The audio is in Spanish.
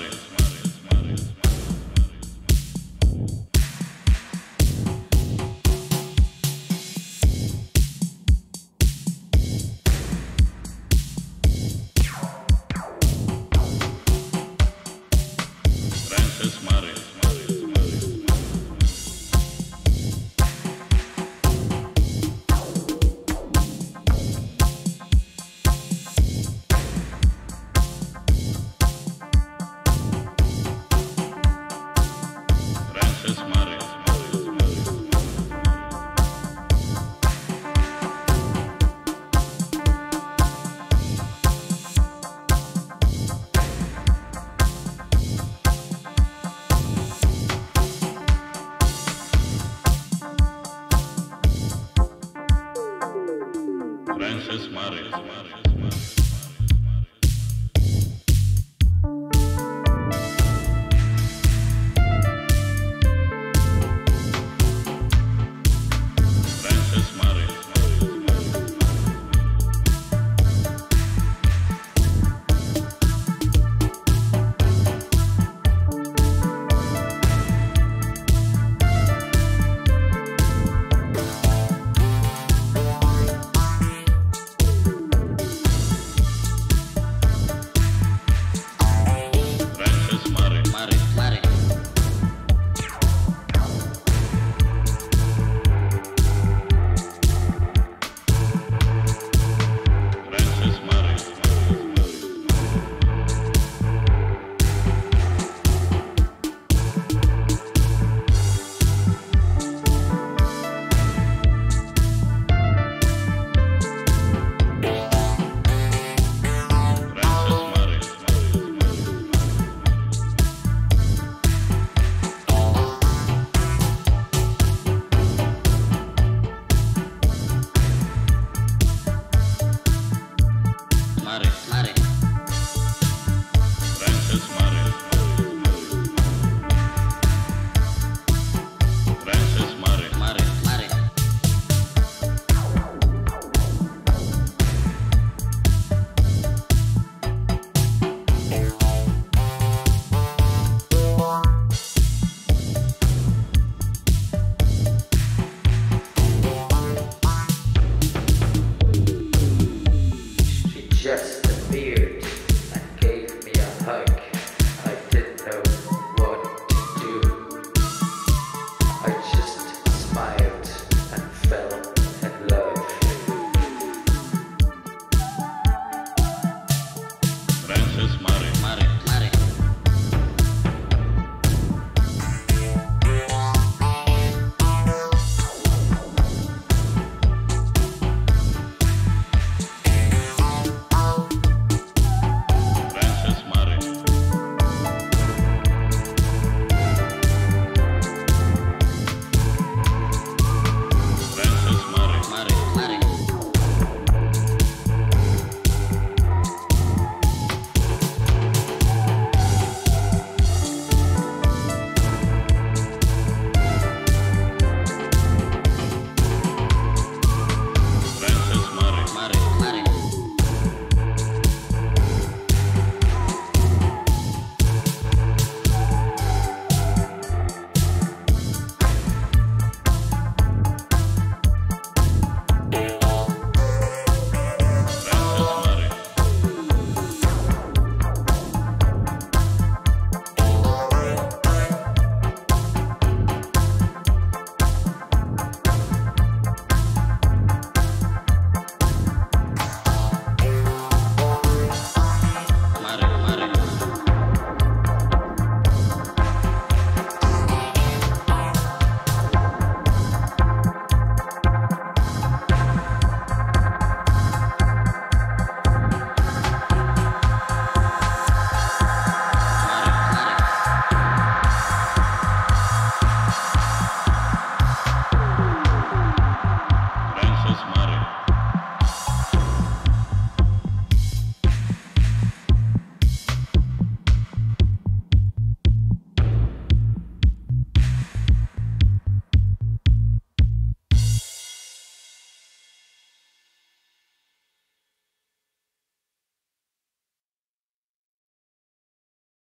Brothers. Es Mare.